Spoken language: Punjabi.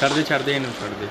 ਛੱਡ ਦੇ ਛੱਡ ਦੇ ਇਹਨੂੰ ਛੱਡ ਦੇ